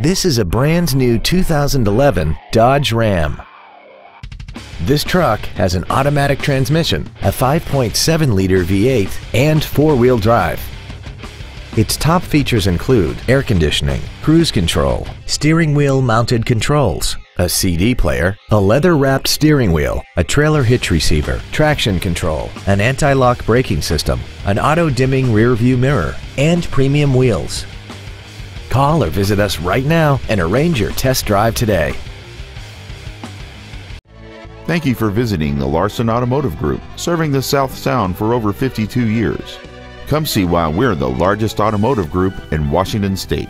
This is a brand new 2011 Dodge Ram. This truck has an automatic transmission, a 5.7-liter V8, and four-wheel drive. Its top features include air conditioning, cruise control, steering wheel mounted controls, a CD player, a leather-wrapped steering wheel, a trailer hitch receiver, traction control, an anti-lock braking system, an auto-dimming rear-view mirror, and premium wheels. Call or visit us right now and arrange your test drive today. Thank you for visiting the Larson Automotive Group, serving the South Sound for over 52 years. Come see why we're the largest automotive group in Washington State.